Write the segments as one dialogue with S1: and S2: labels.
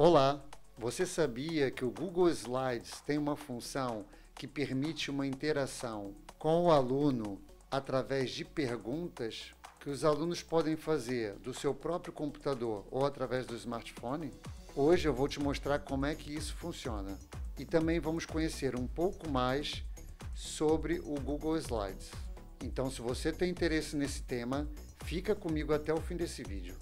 S1: Olá! Você sabia que o Google Slides tem uma função que permite uma interação com o aluno através de perguntas que os alunos podem fazer do seu próprio computador ou através do smartphone? Hoje eu vou te mostrar como é que isso funciona e também vamos conhecer um pouco mais sobre o Google Slides. Então, se você tem interesse nesse tema, fica comigo até o fim desse vídeo.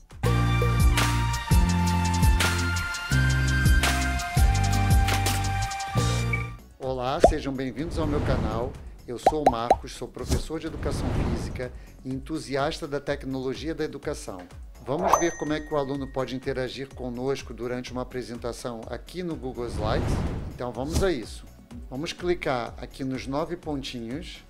S1: Olá, sejam bem-vindos ao meu canal. Eu sou o Marcos, sou professor de Educação Física e entusiasta da tecnologia da educação. Vamos ver como é que o aluno pode interagir conosco durante uma apresentação aqui no Google Slides? Então vamos a isso. Vamos clicar aqui nos nove pontinhos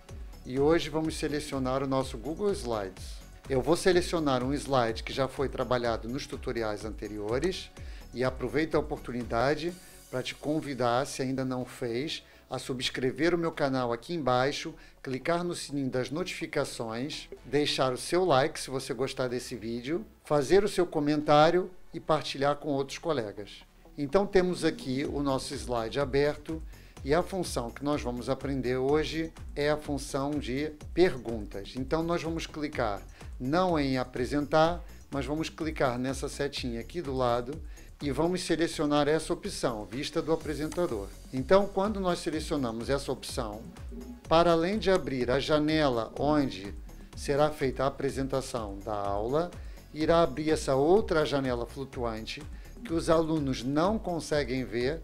S1: e hoje vamos selecionar o nosso Google Slides. Eu vou selecionar um slide que já foi trabalhado nos tutoriais anteriores e aproveito a oportunidade para te convidar, se ainda não fez, a subscrever o meu canal aqui embaixo, clicar no sininho das notificações, deixar o seu like se você gostar desse vídeo, fazer o seu comentário e partilhar com outros colegas. Então temos aqui o nosso slide aberto e a função que nós vamos aprender hoje é a função de perguntas. Então nós vamos clicar não em apresentar, mas vamos clicar nessa setinha aqui do lado e vamos selecionar essa opção, vista do apresentador. Então, quando nós selecionamos essa opção, para além de abrir a janela onde será feita a apresentação da aula, irá abrir essa outra janela flutuante que os alunos não conseguem ver,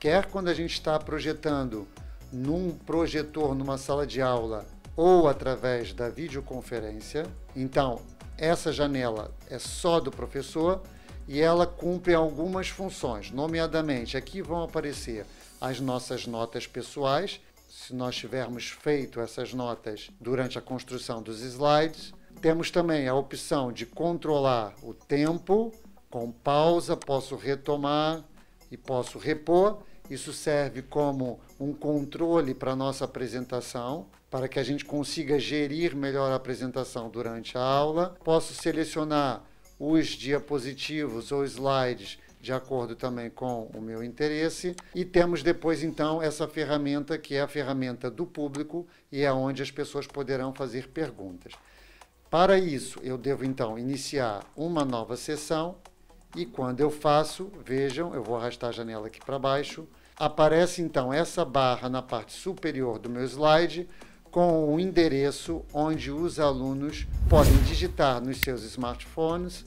S1: quer quando a gente está projetando num projetor numa sala de aula ou através da videoconferência. Então, essa janela é só do professor e ela cumpre algumas funções, nomeadamente aqui vão aparecer as nossas notas pessoais, se nós tivermos feito essas notas durante a construção dos slides. Temos também a opção de controlar o tempo, com pausa, posso retomar e posso repor. Isso serve como um controle para a nossa apresentação, para que a gente consiga gerir melhor a apresentação durante a aula. Posso selecionar os diapositivos ou slides de acordo também com o meu interesse. E temos depois, então, essa ferramenta que é a ferramenta do público e é onde as pessoas poderão fazer perguntas. Para isso, eu devo, então, iniciar uma nova sessão e quando eu faço, vejam, eu vou arrastar a janela aqui para baixo, aparece, então, essa barra na parte superior do meu slide, com o endereço onde os alunos podem digitar nos seus smartphones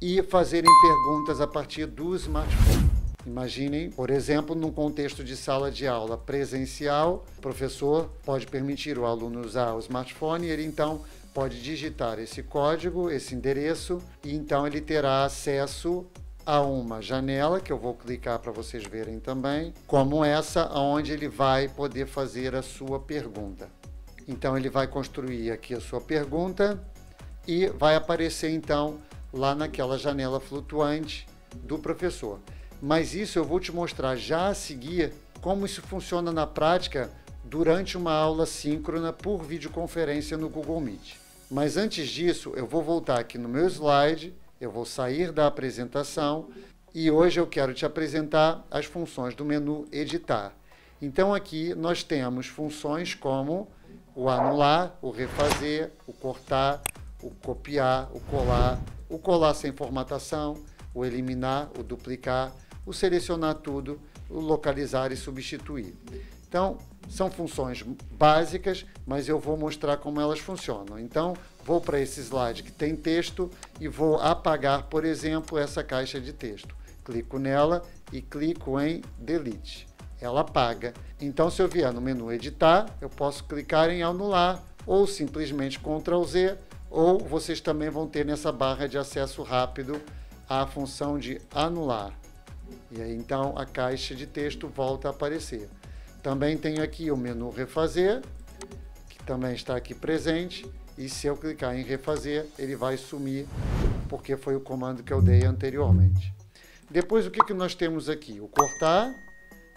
S1: e fazerem perguntas a partir do smartphone. Imaginem, por exemplo, num contexto de sala de aula presencial, o professor pode permitir o aluno usar o smartphone e ele então pode digitar esse código, esse endereço, e então ele terá acesso a uma janela que eu vou clicar para vocês verem também, como essa, onde ele vai poder fazer a sua pergunta. Então ele vai construir aqui a sua pergunta e vai aparecer então lá naquela janela flutuante do professor. Mas isso eu vou te mostrar já a seguir como isso funciona na prática durante uma aula síncrona por videoconferência no Google Meet. Mas antes disso, eu vou voltar aqui no meu slide, eu vou sair da apresentação e hoje eu quero te apresentar as funções do menu Editar. Então aqui nós temos funções como o anular, o refazer, o cortar, o copiar, o colar, o colar sem formatação, o eliminar, o duplicar, o selecionar tudo, o localizar e substituir. Então, são funções básicas, mas eu vou mostrar como elas funcionam. Então, vou para esse slide que tem texto e vou apagar, por exemplo, essa caixa de texto. Clico nela e clico em Delete ela apaga. Então, se eu vier no menu editar, eu posso clicar em anular ou simplesmente Ctrl Z, ou vocês também vão ter nessa barra de acesso rápido a função de anular. E aí então a caixa de texto volta a aparecer. Também tenho aqui o menu refazer, que também está aqui presente, e se eu clicar em refazer, ele vai sumir, porque foi o comando que eu dei anteriormente. Depois o que, que nós temos aqui? O cortar,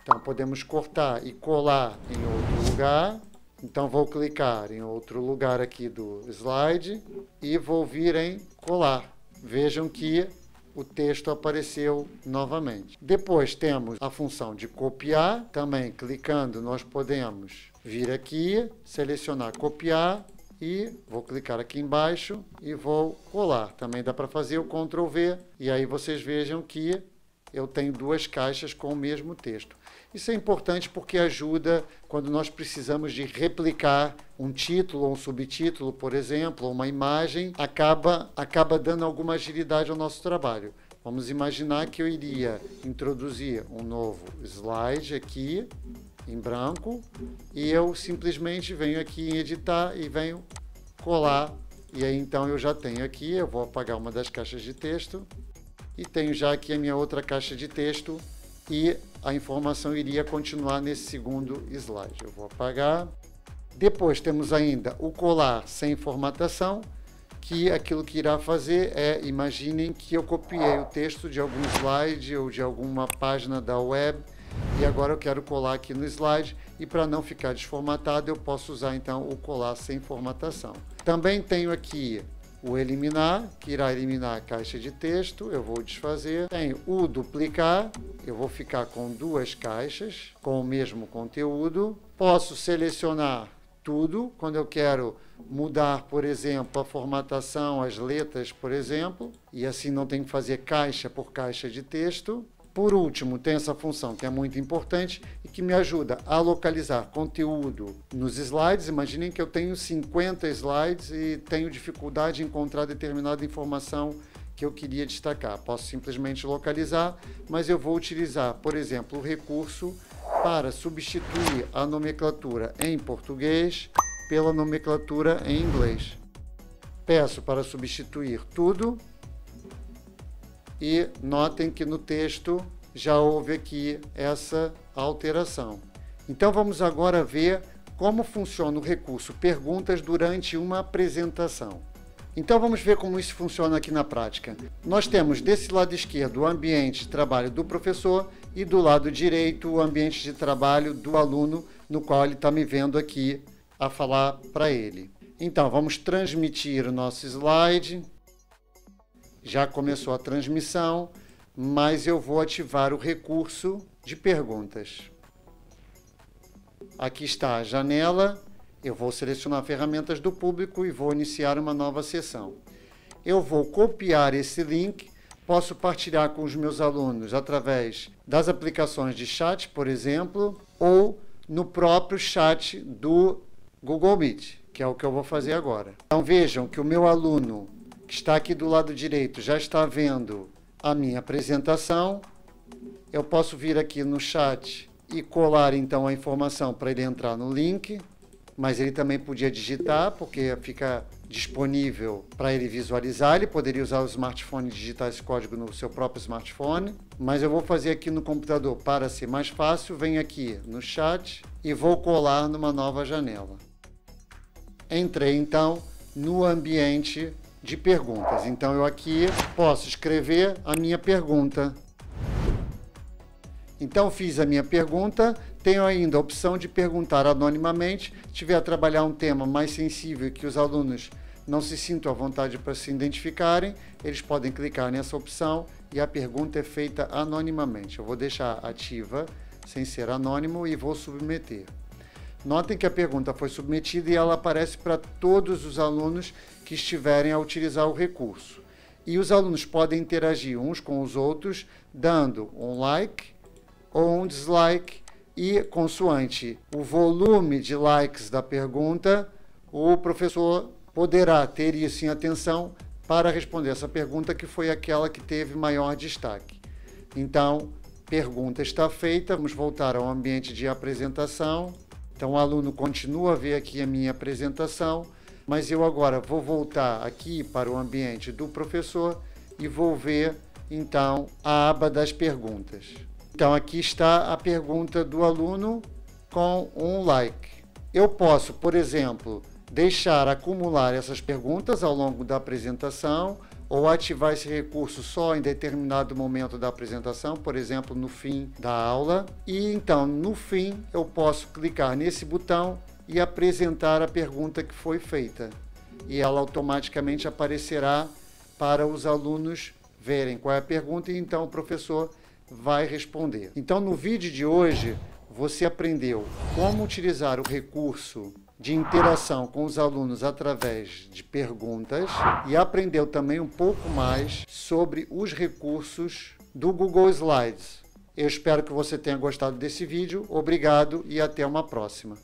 S1: então podemos cortar e colar em outro lugar. Então vou clicar em outro lugar aqui do slide e vou vir em colar. Vejam que o texto apareceu novamente. Depois temos a função de copiar, também clicando nós podemos vir aqui, selecionar copiar e vou clicar aqui embaixo e vou colar. Também dá para fazer o Ctrl V e aí vocês vejam que eu tenho duas caixas com o mesmo texto. Isso é importante porque ajuda quando nós precisamos de replicar um título ou um subtítulo, por exemplo, uma imagem, acaba, acaba dando alguma agilidade ao nosso trabalho. Vamos imaginar que eu iria introduzir um novo slide aqui, em branco, e eu simplesmente venho aqui em editar e venho colar. E aí então eu já tenho aqui, eu vou apagar uma das caixas de texto, e tenho já aqui a minha outra caixa de texto e a informação iria continuar nesse segundo slide. Eu vou apagar. Depois temos ainda o colar sem formatação, que aquilo que irá fazer é, imaginem que eu copiei o texto de algum slide ou de alguma página da web e agora eu quero colar aqui no slide e para não ficar desformatado eu posso usar então o colar sem formatação. Também tenho aqui o eliminar, que irá eliminar a caixa de texto, eu vou desfazer. Tem o duplicar, eu vou ficar com duas caixas com o mesmo conteúdo. Posso selecionar tudo, quando eu quero mudar, por exemplo, a formatação, as letras, por exemplo, e assim não tenho que fazer caixa por caixa de texto. Por último, tem essa função que é muito importante e que me ajuda a localizar conteúdo nos slides. Imaginem que eu tenho 50 slides e tenho dificuldade em encontrar determinada informação que eu queria destacar. Posso simplesmente localizar, mas eu vou utilizar, por exemplo, o recurso para substituir a nomenclatura em português pela nomenclatura em inglês. Peço para substituir tudo e notem que no texto já houve aqui essa alteração. Então vamos agora ver como funciona o recurso perguntas durante uma apresentação. Então vamos ver como isso funciona aqui na prática. Nós temos desse lado esquerdo o ambiente de trabalho do professor e do lado direito o ambiente de trabalho do aluno, no qual ele está me vendo aqui a falar para ele. Então vamos transmitir o nosso slide já começou a transmissão, mas eu vou ativar o recurso de perguntas. Aqui está a janela, eu vou selecionar ferramentas do público e vou iniciar uma nova sessão. Eu vou copiar esse link, posso partilhar com os meus alunos através das aplicações de chat, por exemplo, ou no próprio chat do Google Meet, que é o que eu vou fazer agora. Então vejam que o meu aluno que está aqui do lado direito já está vendo a minha apresentação. Eu posso vir aqui no chat e colar então a informação para ele entrar no link, mas ele também podia digitar, porque fica disponível para ele visualizar. Ele poderia usar o smartphone e digitar esse código no seu próprio smartphone, mas eu vou fazer aqui no computador para ser mais fácil. Venho aqui no chat e vou colar numa nova janela. Entrei então no ambiente de perguntas. Então eu aqui posso escrever a minha pergunta. Então fiz a minha pergunta, tenho ainda a opção de perguntar anonimamente. Se tiver a trabalhar um tema mais sensível que os alunos não se sintam à vontade para se identificarem, eles podem clicar nessa opção e a pergunta é feita anonimamente. Eu vou deixar ativa, sem ser anônimo, e vou submeter. Notem que a pergunta foi submetida e ela aparece para todos os alunos que estiverem a utilizar o recurso. E os alunos podem interagir uns com os outros, dando um like ou um dislike, e consoante o volume de likes da pergunta, o professor poderá ter isso em atenção para responder essa pergunta, que foi aquela que teve maior destaque. Então, pergunta está feita, vamos voltar ao ambiente de apresentação. Então o aluno continua a ver aqui a minha apresentação, mas eu agora vou voltar aqui para o ambiente do professor e vou ver então a aba das perguntas. Então aqui está a pergunta do aluno com um like. Eu posso, por exemplo, deixar acumular essas perguntas ao longo da apresentação ou ativar esse recurso só em determinado momento da apresentação, por exemplo, no fim da aula. E então, no fim, eu posso clicar nesse botão e apresentar a pergunta que foi feita. E ela automaticamente aparecerá para os alunos verem qual é a pergunta e então o professor vai responder. Então, no vídeo de hoje, você aprendeu como utilizar o recurso de interação com os alunos através de perguntas e aprendeu também um pouco mais sobre os recursos do Google Slides. Eu espero que você tenha gostado desse vídeo. Obrigado e até uma próxima.